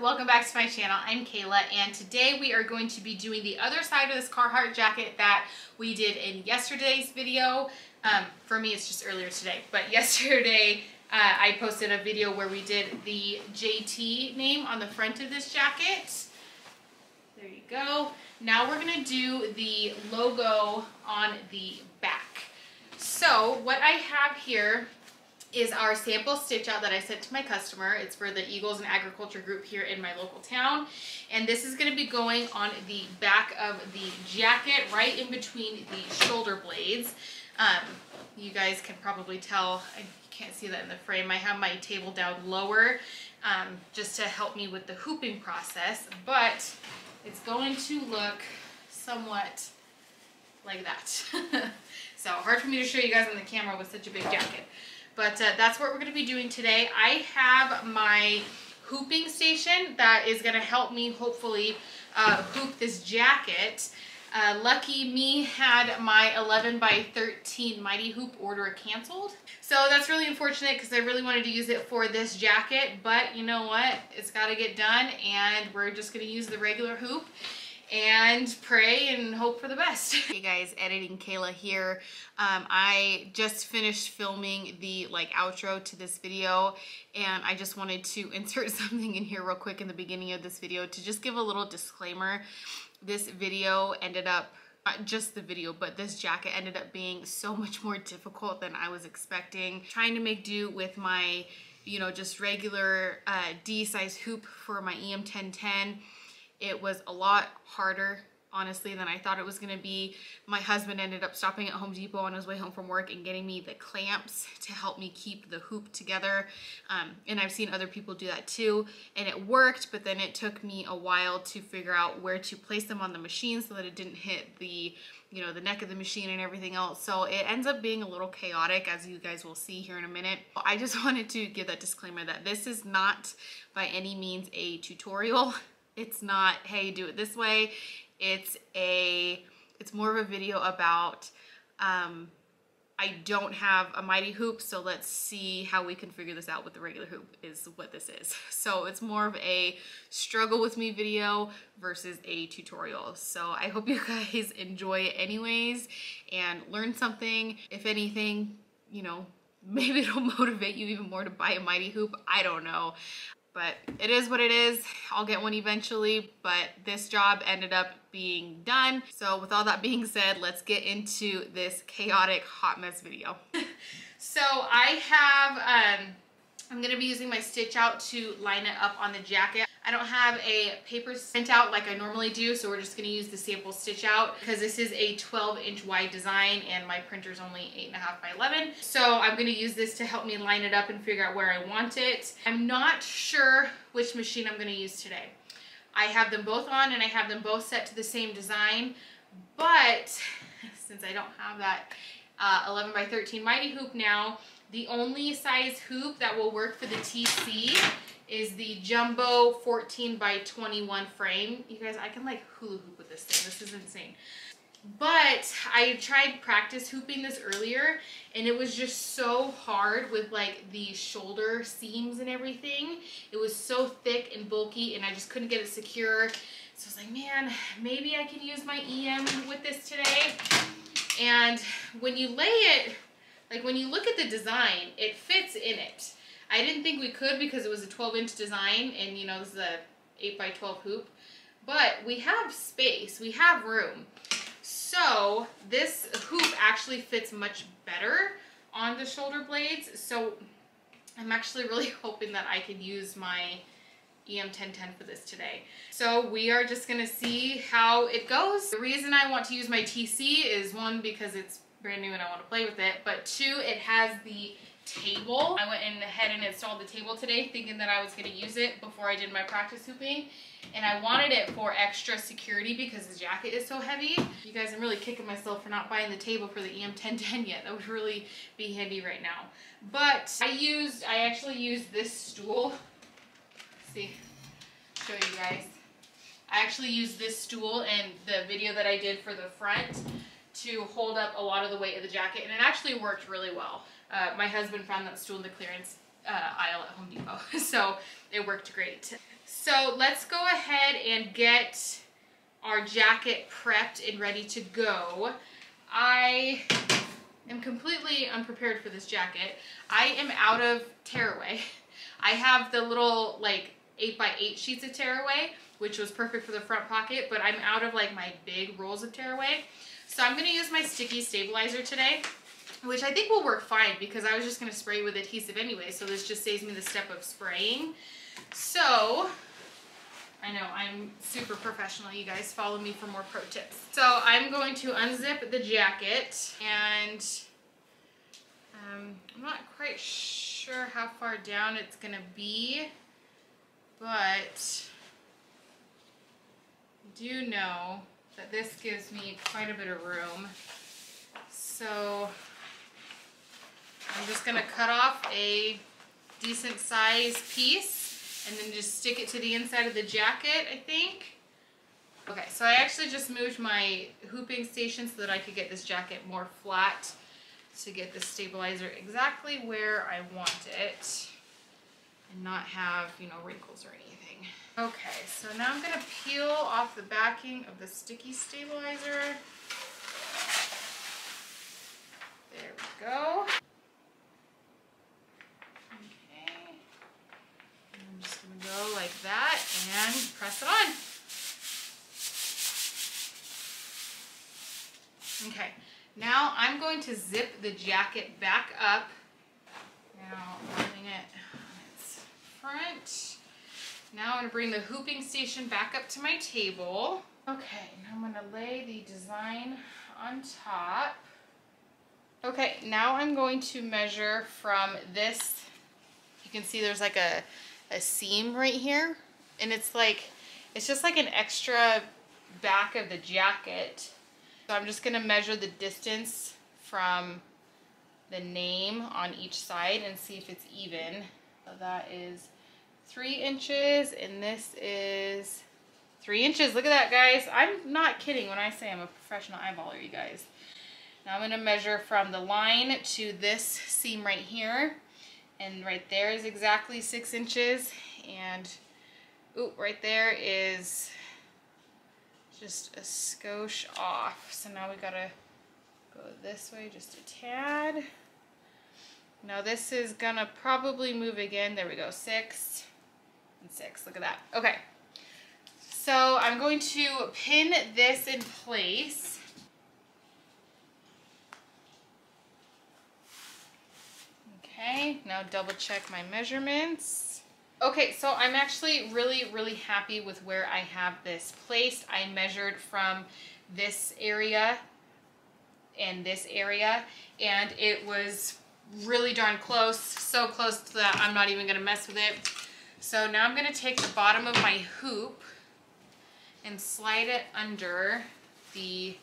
welcome back to my channel. I'm Kayla and today we are going to be doing the other side of this Carhartt jacket that we did in yesterday's video. Um, for me it's just earlier today, but yesterday uh, I posted a video where we did the JT name on the front of this jacket. There you go. Now we're gonna do the logo on the back. So what I have here is our sample stitch out that I sent to my customer. It's for the Eagles and Agriculture group here in my local town. And this is gonna be going on the back of the jacket, right in between the shoulder blades. Um, you guys can probably tell, I can't see that in the frame, I have my table down lower um, just to help me with the hooping process, but it's going to look somewhat like that. so hard for me to show you guys on the camera with such a big jacket. But uh, that's what we're going to be doing today. I have my hooping station that is going to help me hopefully uh, hoop this jacket. Uh, lucky me had my 11 by 13 Mighty Hoop order canceled. So that's really unfortunate because I really wanted to use it for this jacket, but you know what? It's got to get done and we're just going to use the regular hoop and pray and hope for the best. hey guys, editing Kayla here. Um, I just finished filming the like outro to this video and I just wanted to insert something in here real quick in the beginning of this video to just give a little disclaimer. This video ended up not just the video, but this jacket ended up being so much more difficult than I was expecting. Trying to make do with my, you know, just regular uh, D size hoop for my EM1010 it was a lot harder honestly than I thought it was going to be. My husband ended up stopping at Home Depot on his way home from work and getting me the clamps to help me keep the hoop together. Um, and I've seen other people do that too. And it worked, but then it took me a while to figure out where to place them on the machine so that it didn't hit the you know, the neck of the machine and everything else. So it ends up being a little chaotic as you guys will see here in a minute. I just wanted to give that disclaimer that this is not by any means a tutorial. It's not, hey, do it this way. It's a, it's more of a video about, um, I don't have a mighty hoop, so let's see how we can figure this out with the regular hoop is what this is. So it's more of a struggle with me video versus a tutorial. So I hope you guys enjoy it anyways and learn something. If anything, you know, maybe it'll motivate you even more to buy a mighty hoop. I don't know but it is what it is. I'll get one eventually, but this job ended up being done. So with all that being said, let's get into this chaotic hot mess video. so I have, um, I'm gonna be using my stitch out to line it up on the jacket. I don't have a paper print out like I normally do, so we're just gonna use the sample stitch out because this is a 12 inch wide design and my printer's only eight and a half by 11. So I'm gonna use this to help me line it up and figure out where I want it. I'm not sure which machine I'm gonna use today. I have them both on and I have them both set to the same design, but since I don't have that uh, 11 by 13 Mighty Hoop now, the only size hoop that will work for the TC is the Jumbo 14 by 21 frame. You guys, I can like hula hoop with this thing. This is insane. But I tried practice hooping this earlier and it was just so hard with like the shoulder seams and everything. It was so thick and bulky and I just couldn't get it secure. So I was like, man, maybe I can use my EM with this today. And when you lay it, like when you look at the design, it fits in it. I didn't think we could because it was a 12 inch design and you know this is a 8 by 12 hoop. But we have space, we have room. So this hoop actually fits much better on the shoulder blades. So I'm actually really hoping that I can use my EM1010 for this today. So we are just gonna see how it goes. The reason I want to use my TC is one, because it's brand new and I want to play with it, but two, it has the table. I went in ahead and installed the table today thinking that I was going to use it before I did my practice hooping. And I wanted it for extra security because the jacket is so heavy. You guys, I'm really kicking myself for not buying the table for the EM1010 yet. That would really be handy right now. But I used, I actually used this stool. Let's see, show you guys. I actually used this stool in the video that I did for the front to hold up a lot of the weight of the jacket and it actually worked really well. Uh, my husband found that stool in the clearance uh, aisle at Home Depot. So it worked great. So let's go ahead and get our jacket prepped and ready to go. I am completely unprepared for this jacket. I am out of tearaway. I have the little like 8 by 8 sheets of tearaway, which was perfect for the front pocket, but I'm out of like my big rolls of tearaway. So I'm gonna use my sticky stabilizer today, which I think will work fine because I was just gonna spray with adhesive anyway, so this just saves me the step of spraying. So, I know, I'm super professional. You guys follow me for more pro tips. So I'm going to unzip the jacket and um, I'm not quite sure how far down it's gonna be, but I do know that this gives me quite a bit of room. So I'm just gonna cut off a decent size piece and then just stick it to the inside of the jacket, I think. Okay, so I actually just moved my hooping station so that I could get this jacket more flat to get the stabilizer exactly where I want it and not have, you know, wrinkles or anything. Okay, so now I'm gonna peel off the backing of the sticky stabilizer. There we go. Okay. And I'm just gonna go like that and press it on. Okay, now I'm going to zip the jacket back up. Now putting it on its front. Now I'm gonna bring the hooping station back up to my table. Okay, now I'm gonna lay the design on top. Okay, now I'm going to measure from this, you can see there's like a, a seam right here, and it's like, it's just like an extra back of the jacket. So I'm just gonna measure the distance from the name on each side and see if it's even. So that is three inches and this is three inches. Look at that guys. I'm not kidding when I say I'm a professional eyeballer, you guys. Now I'm going to measure from the line to this seam right here. And right there is exactly six inches. And ooh, right there is just a skosh off. So now we got to go this way just a tad. Now this is to probably move again. There we go, six and six. Look at that. Okay. So I'm going to pin this in place. Okay, now double check my measurements. Okay, so I'm actually really, really happy with where I have this placed. I measured from this area and this area, and it was really darn close, so close that I'm not even gonna mess with it. So now I'm gonna take the bottom of my hoop and slide it under the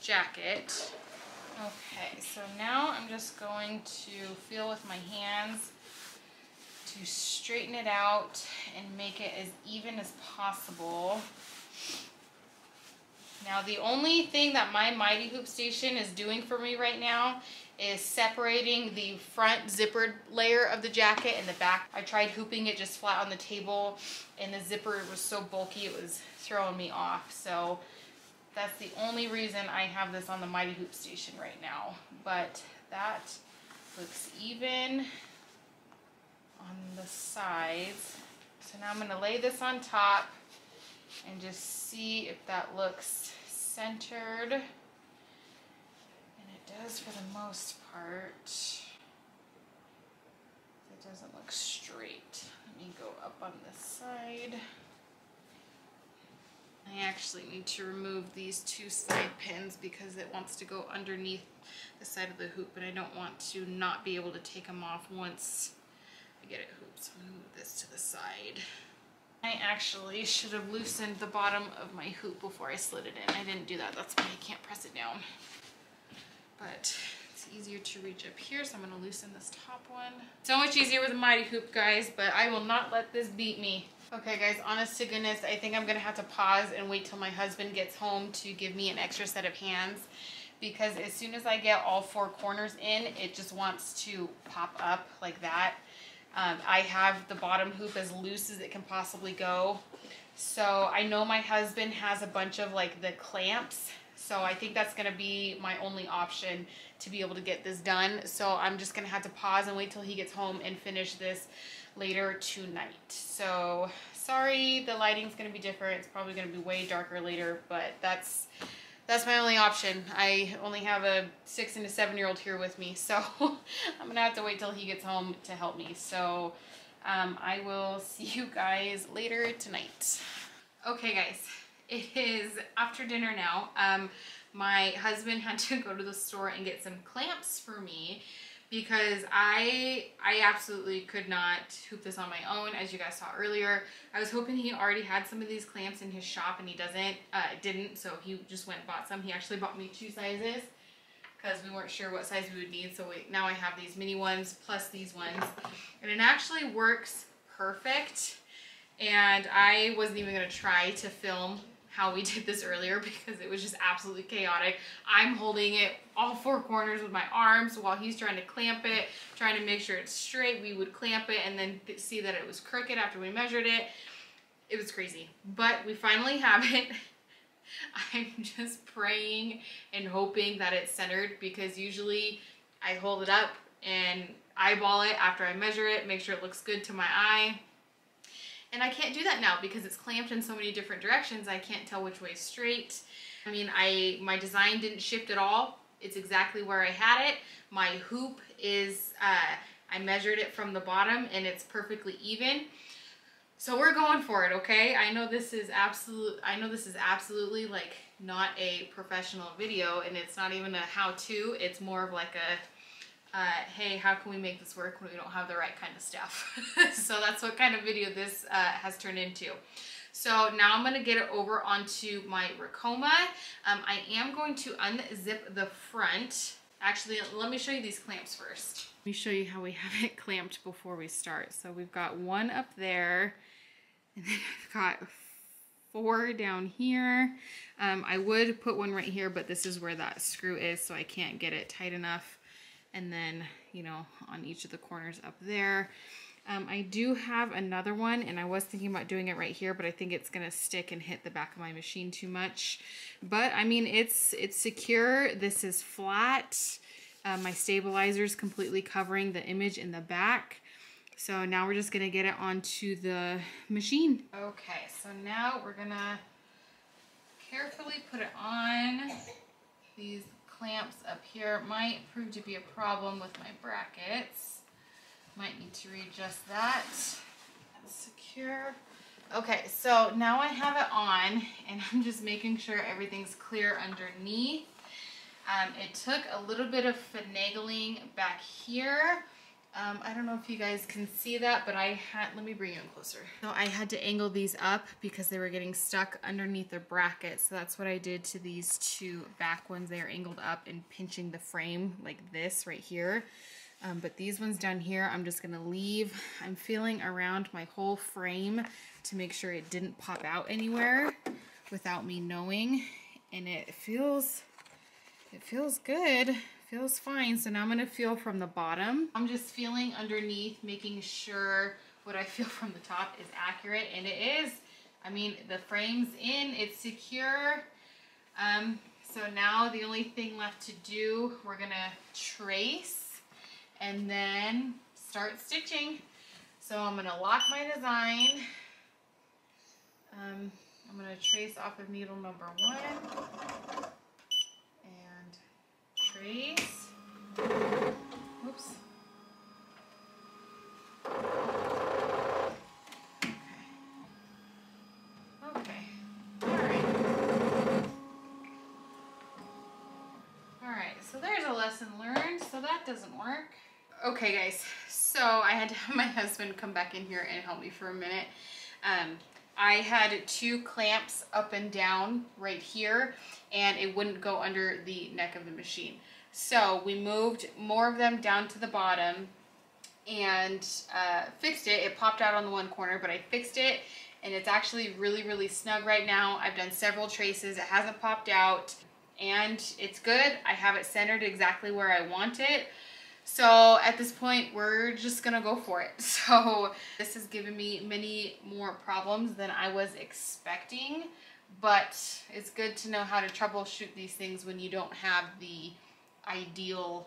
jacket. Okay, so now I'm just going to feel with my hands to straighten it out and make it as even as possible. Now the only thing that my Mighty Hoop Station is doing for me right now is separating the front zippered layer of the jacket and the back. I tried hooping it just flat on the table and the zipper was so bulky it was throwing me off. So that's the only reason I have this on the Mighty Hoop Station right now. But that looks even on the sides. So now I'm going to lay this on top and just see if that looks centered. And it does for the most part. It doesn't look straight. Let me go up on this side. I actually need to remove these two side pins because it wants to go underneath the side of the hoop and I don't want to not be able to take them off once get it hooped. So I'm to move this to the side. I actually should have loosened the bottom of my hoop before I slid it in. I didn't do that. That's why I can't press it down. But it's easier to reach up here, so I'm going to loosen this top one. So much easier with a Mighty Hoop, guys, but I will not let this beat me. Okay, guys, honest to goodness, I think I'm going to have to pause and wait till my husband gets home to give me an extra set of hands because as soon as I get all four corners in, it just wants to pop up like that. Um, I have the bottom hoop as loose as it can possibly go. So I know my husband has a bunch of like the clamps. So I think that's gonna be my only option to be able to get this done. So I'm just gonna have to pause and wait till he gets home and finish this later tonight. So sorry, the lighting's gonna be different. It's probably gonna be way darker later, but that's that's my only option. I only have a six and a seven year old here with me, so I'm gonna have to wait till he gets home to help me. So um, I will see you guys later tonight. Okay guys, it is after dinner now. Um, my husband had to go to the store and get some clamps for me because I I absolutely could not hoop this on my own as you guys saw earlier. I was hoping he already had some of these clamps in his shop and he doesn't, uh, didn't, so he just went bought some. He actually bought me two sizes because we weren't sure what size we would need. So we, now I have these mini ones plus these ones and it actually works perfect. And I wasn't even gonna try to film how we did this earlier because it was just absolutely chaotic. I'm holding it all four corners with my arms while he's trying to clamp it, trying to make sure it's straight. We would clamp it and then see that it was crooked after we measured it. It was crazy, but we finally have it. I'm just praying and hoping that it's centered because usually I hold it up and eyeball it after I measure it, make sure it looks good to my eye and I can't do that now because it's clamped in so many different directions. I can't tell which way is straight. I mean, I my design didn't shift at all. It's exactly where I had it. My hoop is, uh, I measured it from the bottom and it's perfectly even. So we're going for it, okay? I know this is absolute, I know this is absolutely like not a professional video and it's not even a how-to. It's more of like a, uh, hey, how can we make this work when we don't have the right kind of stuff? so that's what kind of video this uh, has turned into. So now I'm going to get it over onto my Ricoma. Um, I am going to unzip the front. Actually, let me show you these clamps first. Let me show you how we have it clamped before we start. So we've got one up there, and then I've got four down here. Um, I would put one right here, but this is where that screw is, so I can't get it tight enough and then, you know, on each of the corners up there. Um, I do have another one and I was thinking about doing it right here, but I think it's gonna stick and hit the back of my machine too much. But I mean, it's, it's secure. This is flat. Uh, my stabilizer is completely covering the image in the back. So now we're just gonna get it onto the machine. Okay, so now we're gonna carefully put it on these clamps up here might prove to be a problem with my brackets. Might need to readjust that. Secure. Okay, so now I have it on and I'm just making sure everything's clear underneath. Um, it took a little bit of finagling back here um, I don't know if you guys can see that, but I had, let me bring you in closer. So I had to angle these up because they were getting stuck underneath the bracket. So that's what I did to these two back ones. They are angled up and pinching the frame like this right here. Um, but these ones down here, I'm just gonna leave. I'm feeling around my whole frame to make sure it didn't pop out anywhere without me knowing. And it feels, it feels good feels fine. So now I'm gonna feel from the bottom. I'm just feeling underneath, making sure what I feel from the top is accurate. And it is. I mean, the frame's in, it's secure. Um, so now the only thing left to do, we're gonna trace and then start stitching. So I'm gonna lock my design. Um, I'm gonna trace off of needle number one Oops. Okay. Alright. Alright, so there's a lesson learned, so that doesn't work. Okay guys, so I had to have my husband come back in here and help me for a minute. Um, I had two clamps up and down right here and it wouldn't go under the neck of the machine. So we moved more of them down to the bottom and uh, fixed it. It popped out on the one corner, but I fixed it and it's actually really, really snug right now. I've done several traces. It hasn't popped out and it's good. I have it centered exactly where I want it. So at this point, we're just gonna go for it. So this has given me many more problems than I was expecting, but it's good to know how to troubleshoot these things when you don't have the ideal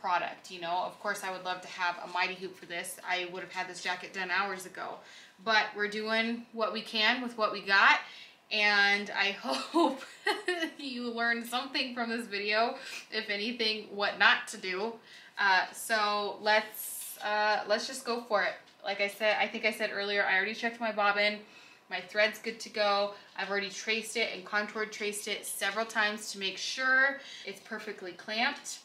product, you know. Of course, I would love to have a Mighty Hoop for this. I would have had this jacket done hours ago, but we're doing what we can with what we got and I hope you learned something from this video, if anything, what not to do. Uh, so let's uh, let's just go for it. Like I said, I think I said earlier, I already checked my bobbin. My thread's good to go. I've already traced it and contoured traced it several times to make sure it's perfectly clamped.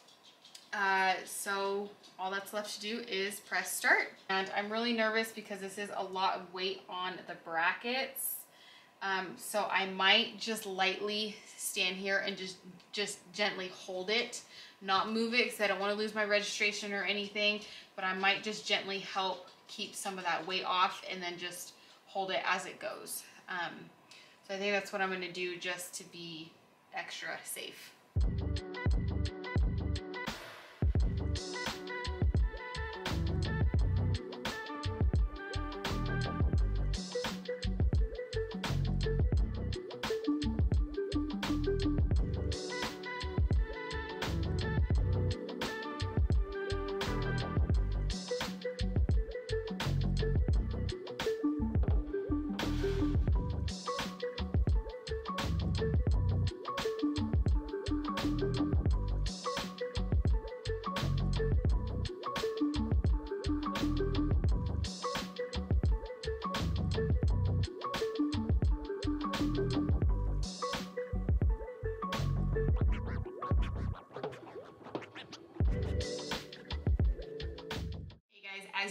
Uh, so all that's left to do is press start. And I'm really nervous because this is a lot of weight on the brackets. Um, so I might just lightly stand here and just, just gently hold it, not move it because I don't want to lose my registration or anything, but I might just gently help keep some of that weight off and then just hold it as it goes. Um, so I think that's what I'm going to do just to be extra safe.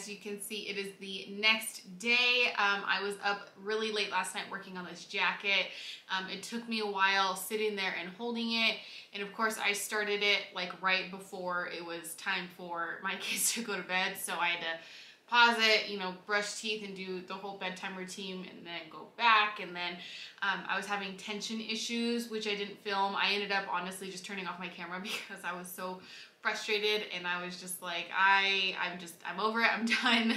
You can see, it is the next day. Um, I was up really late last night working on this jacket. Um, it took me a while sitting there and holding it. And of course I started it like right before it was time for my kids to go to bed. So I had to pause it, you know, brush teeth and do the whole bedtime routine and then go back. And then um, I was having tension issues, which I didn't film. I ended up honestly just turning off my camera because I was so frustrated and I was just like, I, I'm just, I'm over it, I'm done.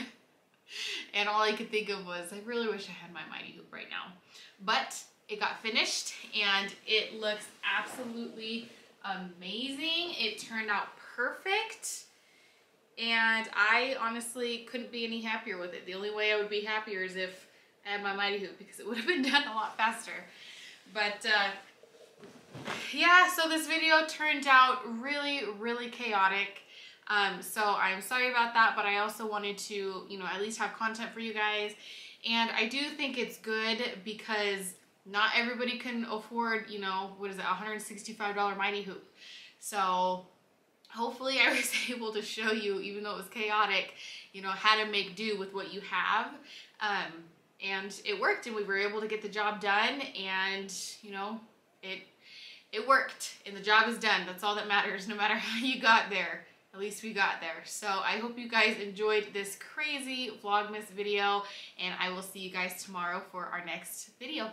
and all I could think of was, I really wish I had my Mighty Hoop right now. But it got finished and it looks absolutely amazing. It turned out perfect. And I honestly couldn't be any happier with it. The only way I would be happier is if I had my Mighty Hoop because it would have been done a lot faster. But uh, yeah, so this video turned out really, really chaotic. Um, so I'm sorry about that, but I also wanted to, you know, at least have content for you guys. And I do think it's good because not everybody can afford, you know, what is it, $165 Mighty Hoop. So hopefully I was able to show you, even though it was chaotic, you know, how to make do with what you have. Um, and it worked and we were able to get the job done and, you know, it it worked and the job is done. That's all that matters no matter how you got there. At least we got there. So I hope you guys enjoyed this crazy Vlogmas video and I will see you guys tomorrow for our next video.